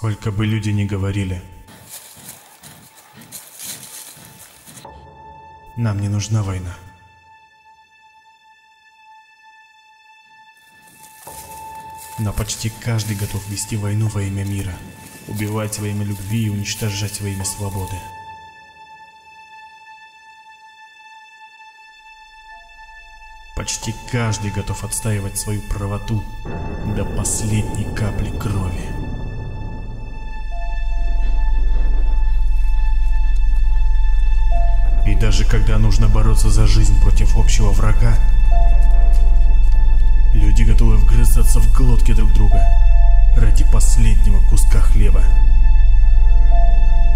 Сколько бы люди ни говорили, нам не нужна война. Но почти каждый готов вести войну во имя мира, убивать во имя любви и уничтожать во имя свободы. Почти каждый готов отстаивать свою правоту до последней капли крови. даже когда нужно бороться за жизнь против общего врага, люди готовы вгрызаться в глотки друг друга ради последнего куска хлеба.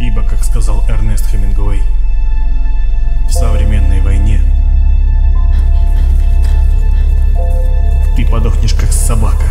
Ибо, как сказал Эрнест Хемингуэй, в современной войне ты подохнешь как собака.